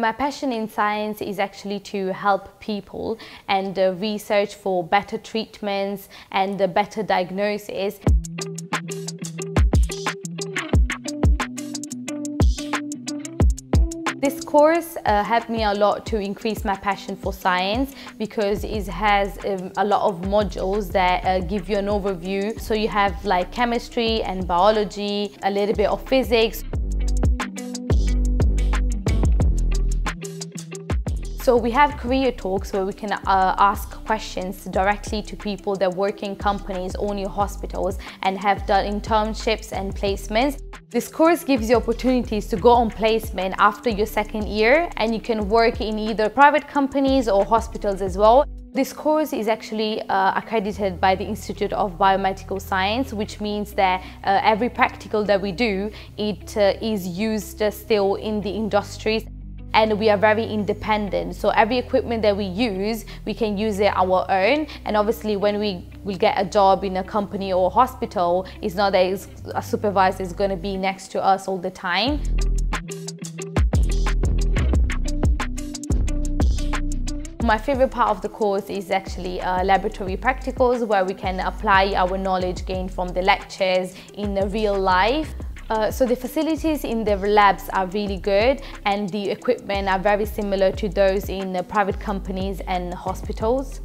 My passion in science is actually to help people and uh, research for better treatments and uh, better diagnosis. This course uh, helped me a lot to increase my passion for science because it has um, a lot of modules that uh, give you an overview. So you have like chemistry and biology, a little bit of physics. So we have career talks where we can uh, ask questions directly to people that work in companies or in hospitals and have done internships and placements. This course gives you opportunities to go on placement after your second year and you can work in either private companies or hospitals as well. This course is actually uh, accredited by the Institute of Biomedical Science, which means that uh, every practical that we do, it uh, is used still in the industries and we are very independent. So every equipment that we use, we can use it our own. And obviously when we will get a job in a company or hospital, it's not that a supervisor is going to be next to us all the time. My favorite part of the course is actually uh, laboratory practicals where we can apply our knowledge gained from the lectures in the real life. Uh, so the facilities in the labs are really good and the equipment are very similar to those in the private companies and hospitals.